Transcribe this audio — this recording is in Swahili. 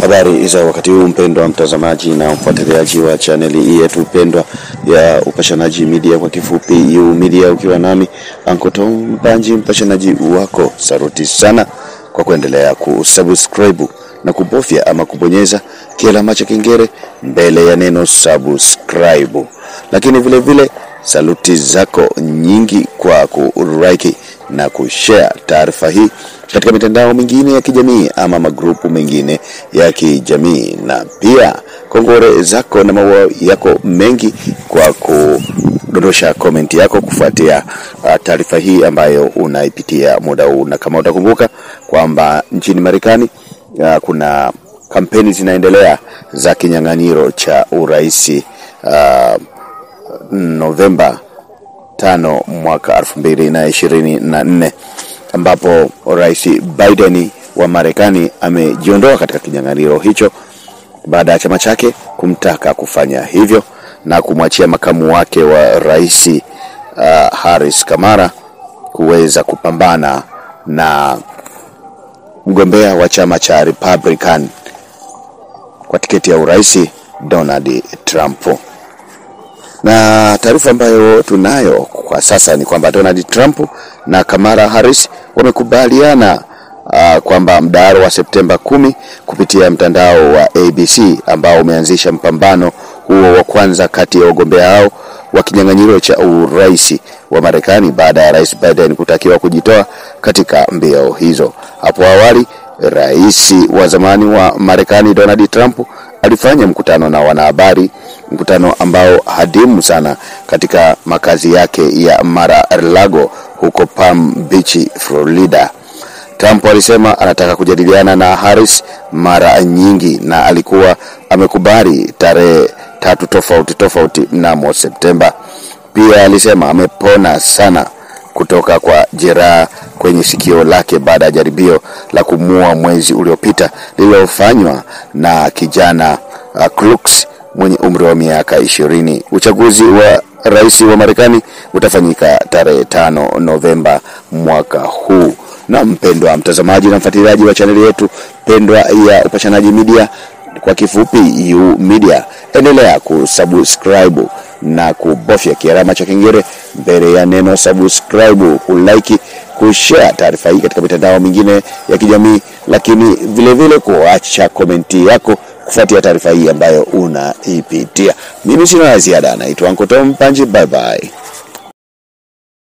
Habari za wakati huu mpendwa mtazamaji na mfuatiliaji wa chaneli hii yetu pendwa ya Upashanaji Media, kwa kifupi yu Media, ukiwa nami Ankoto Mpanji, mpashanaji wako. Saruti sana kwa kuendelea kusubscribe na kubofya ama kubonyeza kialama cha kengele mbele ya neno subscribe, lakini vilevile vile saluti zako nyingi kwa kulike na kushare taarifa hii katika mitandao mingine ya kijamii ama magrupu mengine ya kijamii, na pia kongore zako na maua yako mengi kwa kudondosha komenti yako kufuatia uh, taarifa hii ambayo unaipitia muda huu. Na kama utakumbuka kwamba nchini Marekani uh, kuna kampeni zinaendelea za kinyang'anyiro cha uraisi uh, Novemba tano mwaka elfu mbili na ishirini na nne ambapo Rais Biden wa Marekani amejiondoa katika kinyang'anyiro hicho baada ya chama chake kumtaka kufanya hivyo na kumwachia makamu wake wa rais uh, Harris Kamara kuweza kupambana na mgombea wa chama cha Republican kwa tiketi ya urais Donald Trump na taarifa ambayo tunayo kwa sasa ni kwamba Donald Trump na Kamala Harris wamekubaliana uh, kwamba mdahalo wa Septemba kumi kupitia mtandao wa ABC ambao umeanzisha mpambano huo wa kwanza kati ya wagombea hao wa kinyang'anyiro cha urais wa Marekani baada ya Rais Biden kutakiwa kujitoa katika mbio hizo. Hapo awali rais wa zamani wa Marekani Donald Trump alifanya mkutano na wanahabari, mkutano ambao hadimu sana katika makazi yake ya Mar-a-Lago huko Palm Beach, Florida. Trump alisema anataka kujadiliana na Harris mara nyingi na alikuwa amekubali tarehe tatu tofauti tofauti mnamo Septemba. Pia alisema amepona sana kutoka kwa jeraha kwenye sikio lake baada ya jaribio la kumua mwezi uliopita lililofanywa na kijana uh, mwenye umri wa miaka ishirini. Uchaguzi wa rais wa Marekani utafanyika tarehe tano Novemba mwaka huu. Na mpendwa mtazamaji na mfuatiliaji wa chaneli yetu pendwa ya Upashanaji Media, kwa kifupi U Media, endelea kusubscribe na kubofya kialama cha kengele mbele ya neno subscribe, kulike, kushare taarifa hii katika mitandao mingine ya kijamii, lakini vilevile vile kuacha komenti yako kufuatia taarifa hii ambayo unaipitia. Mimi sina ziada, naitwa Nkotom Panji. bye bye.